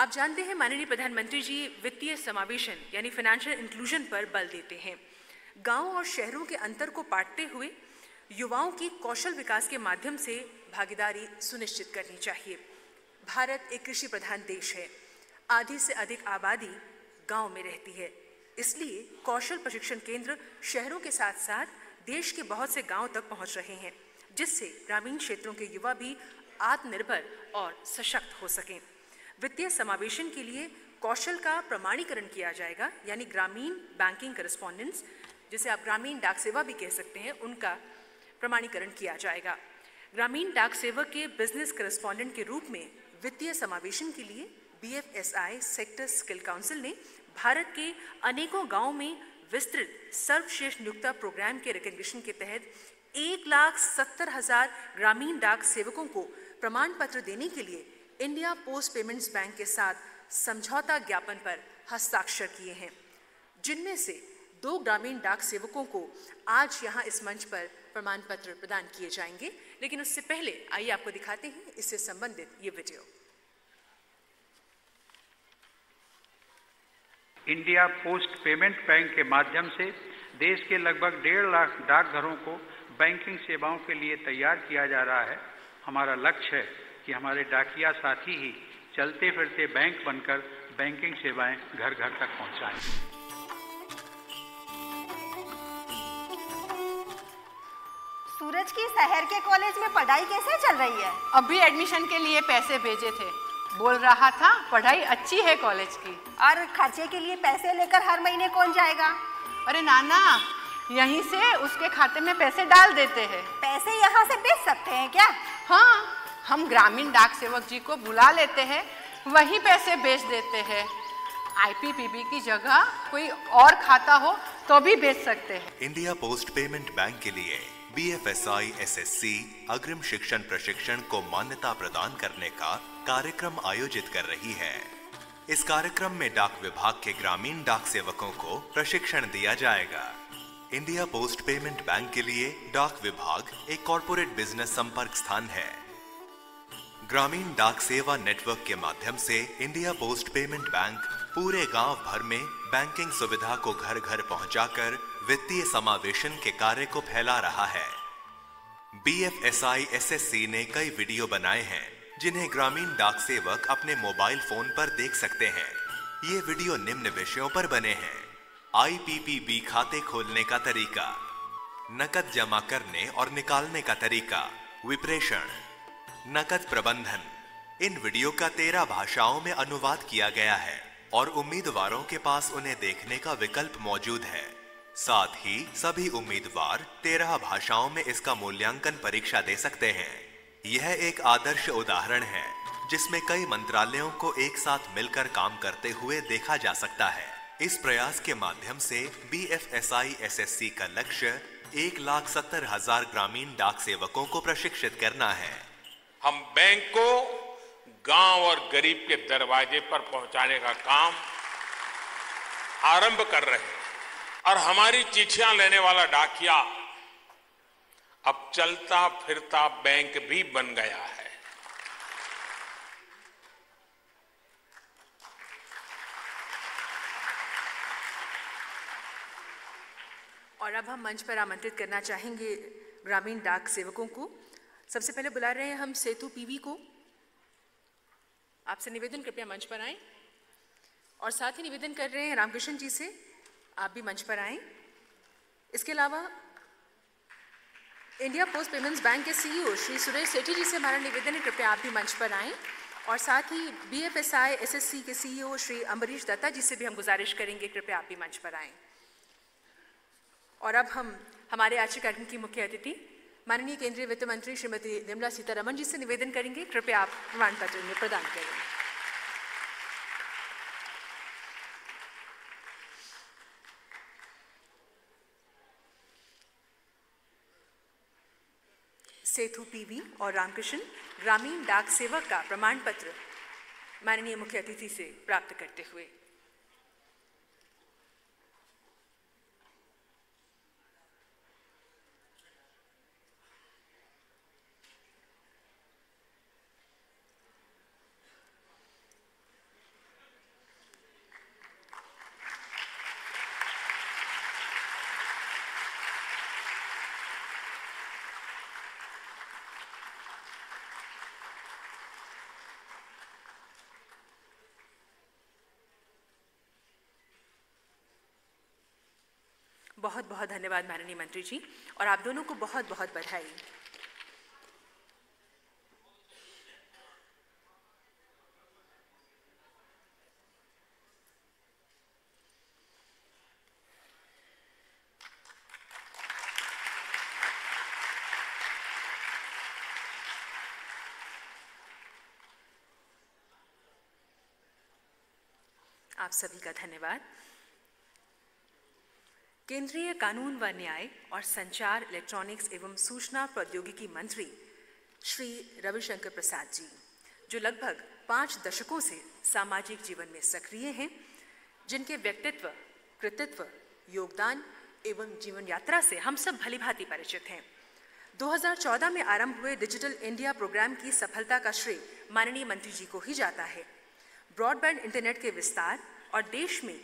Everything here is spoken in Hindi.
आप जानते हैं, माननीय प्रधानमंत्री जी वित्तीय समावेशन, यानी फाइनेंशियल इंक्लूजन पर बल देते हैं। गाँव और शहरों के अंतर को पाटते हुए युवाओं की कौशल विकास के माध्यम से भागीदारी सुनिश्चित करनी चाहिए। भारत एक कृषि प्रधान देश है। आधी से अधिक आबादी गाँव में रहती है। इसलिए कौशल प्रशिक्षण केंद्र शहरों के साथ साथ देश के बहुत से गाँव तक पहुँच रहे हैं, जिससे ग्रामीण क्षेत्रों के युवा भी आत्मनिर्भर और सशक्त हो सकें। वित्तीय समावेशन के लिए कौशल का प्रमाणीकरण किया जाएगा, यानी ग्रामीण बैंकिंग करस्पॉन्डेंस जिसे आप ग्रामीण डाक सेवा भी कह सकते हैं, उनका प्रमाणीकरण किया जाएगा। ग्रामीण डाक सेवक के बिज़नेस करस्पॉन्डेंट के रूप में वित्तीय समावेशन के लिए बीएफएसआई सेक्टर स्किल काउंसिल ने भारत के अनेकों गाँव में विस्तृत सर्वश्रेष्ठ नियुक्ता प्रोग्राम के रिकग्निशन के तहत एक लाख सत्तर हज़ार ग्रामीण डाक सेवकों को प्रमाण पत्र देने के लिए इंडिया पोस्ट पेमेंट्स बैंक के साथ समझौता ज्ञापन पर हस्ताक्षर किए हैं। जिनमें से दो ग्रामीण डाक सेवकों को आज यहाँ इस मंच पर प्रमाण पत्र प्रदान किए जाएँगे। लेकिन उससे पहले आइए आपको दिखाते हैं इससे संबंधित ये video. India post payment bank के माध्यम से देश के लगभग डेढ़ लाख डाकघरों को बैंकिंग सेवाओं के लिए तैयार किया जा रहा है। हमारा लक्ष्य है कि हमारे डाकिया साथी ही चलते फिरते बैंक बनकर बैंकिंग सेवाएँ घर घर तक पहुंचाएँ। सूरज की शहर के कॉलेज में पढ़ाई कैसे चल रही है? अभी एडमिशन के लिए पैसे भेजे थे। बोल रहा था पढ़ाई अच्छी है कॉलेज की। और खर्चे के लिए पैसे लेकर हर महीने कौन जाएगा? अरे नाना यहीं से उसके खाते में पैसे डाल देते हैं। पैसे यहाँ से भेज सकते हैं क्या? हाँ। हम ग्रामीण डाक सेवक जी को बुला लेते हैं, वही पैसे भेज देते हैं। आईपीपीबी की जगह कोई और खाता हो तो भी भेज सकते हैं। इंडिया पोस्ट पेमेंट बैंक के लिए B F S I S S C अग्रिम शिक्षण प्रशिक्षण को मान्यता प्रदान करने का कार्यक्रम आयोजित कर रही है। इस कार्यक्रम में डाक विभाग के ग्रामीण डाक सेवकों को प्रशिक्षण दिया जाएगा। इंडिया पोस्ट पेमेंट बैंक के लिए डाक विभाग एक कॉरपोरेट बिज़नेस संपर्क स्थान है। ग्रामीण डाक सेवा नेटवर्क के माध्यम से इंडिया पोस्ट पेमेंट बैंक पूरे गाँव भर में बैंकिंग सुविधा को घर घर पहुंचाकर वित्तीय समावेशन के कार्य को फैला रहा है। B F S I S S C ने कई वीडियो बनाए हैं, जिन्हें ग्रामीण डाक सेवक अपने मोबाइल फ़ोन पर देख सकते हैं। ये वीडियो निम्न विषयों पर बने हैं। आईपीपीबी खाते खोलने का तरीका, नकद जमा करने और निकालने का तरीका, विप्रेषण। नकद प्रबंधन। इन वीडियो का तेरह भाषाओं में अनुवाद किया गया है और उम्मीदवारों के पास उन्हें देखने का विकल्प मौजूद है। साथ ही, सभी उम्मीदवार तेरह भाषाओं में इसका मूल्यांकन परीक्षा दे सकते हैं। यह एक आदर्श उदाहरण है, जिसमें कई मंत्रालयों को एक साथ मिलकर काम करते हुए देखा जा सकता है। इस प्रयास के माध्यम से B F S I S S C का लक्ष्य एक लाख सत्तर हज़ार ग्रामीण डाक सेवकों को प्रशिक्षित करना है। हम बैंक को गाँव और गरीब के दरवाजे पर पहुँचाने का काम आरंभ कर रहे हैं। और हमारी चिट्ठियाँ लेने वाला डाकिया, अब चलता फिरता बैंक भी बन गया है। और अब हम मंच पर आमंत्रित करना चाहेंगे ग्रामीण डाक सेवकों को। सबसे पहले बुला रहे हैं हम सेतु पीवी को। आपसे निवेदन, कृपया मंच पर आएँ। और साथ ही निवेदन कर रहे हैं रामकृष्ण जी से, आप भी मंच पर आएँ। इसके अलावा इंडिया पोस्ट पेमेंट्स बैंक के सीईओ श्री सुरेश सेठी जी से हमारा निवेदन है, कृपया आप भी मंच पर आएँ। और साथ ही B F S I S S C के सीईओ श्री अम्बरीश दत्ता जी से भी हम गुजारिश करेंगे, कृपया आप भी मंच पर आएँ। और अब हम, हमारे आज के कार्यक्रम की मुख्य अतिथि माननीय केंद्रीय वित्त मंत्री श्रीमती निर्मला सीतारमन जी से निवेदन करेंगे। कृपया आप प्रमाण पत्र में प्रदान करें। सेतु पीवी और रामकृष्ण ग्रामीण डाक सेवक का प्रमाण पत्र माननीय मुख्य अतिथि से प्राप्त करते हुए। बहुत बहुत धन्यवाद माननीय मंत्री जी, और आप दोनों को बहुत बहुत बधाई। आप सभी का धन्यवाद। केंद्रीय कानून व न्याय और संचार, इलेक्ट्रॉनिक्स एवं सूचना प्रौद्योगिकी मंत्री श्री रविशंकर प्रसाद जी, जो लगभग पाँच दशकों से सामाजिक जीवन में सक्रिय हैं, जिनके व्यक्तित्व, कृतित्व, योगदान एवं जीवन यात्रा से हम सब भलीभांति परिचित हैं। 2014 में आरंभ हुए डिजिटल इंडिया प्रोग्राम की सफलता का श्रेय माननीय मंत्री जी को ही जाता है। ब्रॉडबैंड इंटरनेट के विस्तार और देश में